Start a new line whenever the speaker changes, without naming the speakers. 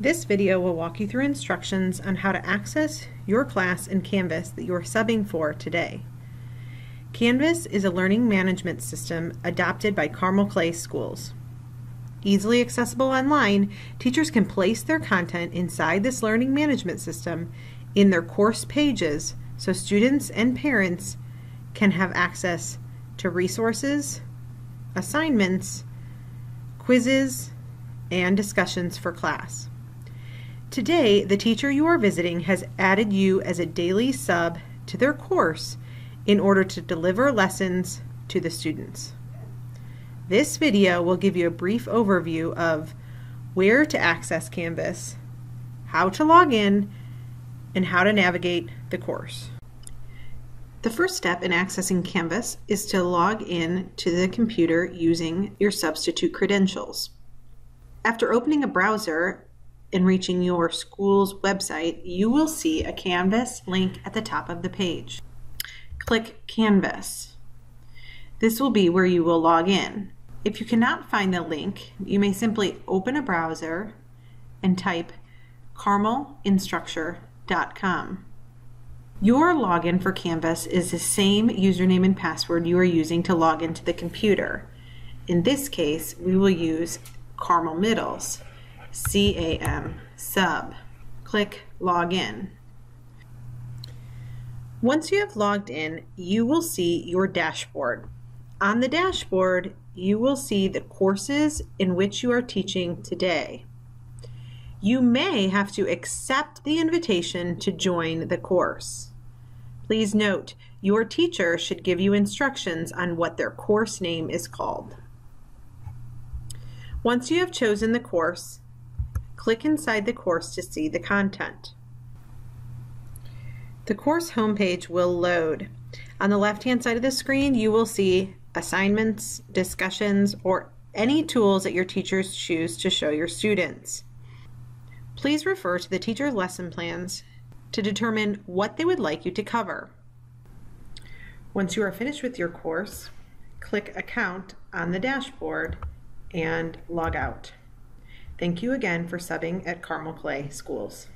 This video will walk you through instructions on how to access your class in Canvas that you are subbing for today. Canvas is a learning management system adopted by Carmel Clay Schools. Easily accessible online, teachers can place their content inside this learning management system in their course pages so students and parents can have access to resources, assignments, quizzes, and discussions for class. Today, the teacher you are visiting has added you as a daily sub to their course in order to deliver lessons to the students. This video will give you a brief overview of where to access Canvas, how to log in, and how to navigate the course. The first step in accessing Canvas is to log in to the computer using your substitute credentials. After opening a browser, and reaching your school's website, you will see a Canvas link at the top of the page. Click Canvas. This will be where you will log in. If you cannot find the link, you may simply open a browser and type carmelinstructure.com. Your login for Canvas is the same username and password you are using to log into the computer. In this case, we will use Carmel Middles. CAM sub. Click Login. Once you have logged in, you will see your dashboard. On the dashboard, you will see the courses in which you are teaching today. You may have to accept the invitation to join the course. Please note, your teacher should give you instructions on what their course name is called. Once you have chosen the course, Click inside the course to see the content. The course homepage will load. On the left-hand side of the screen, you will see assignments, discussions, or any tools that your teachers choose to show your students. Please refer to the teacher's lesson plans to determine what they would like you to cover. Once you are finished with your course, click Account on the dashboard and log out. Thank you again for subbing at Carmel Clay Schools.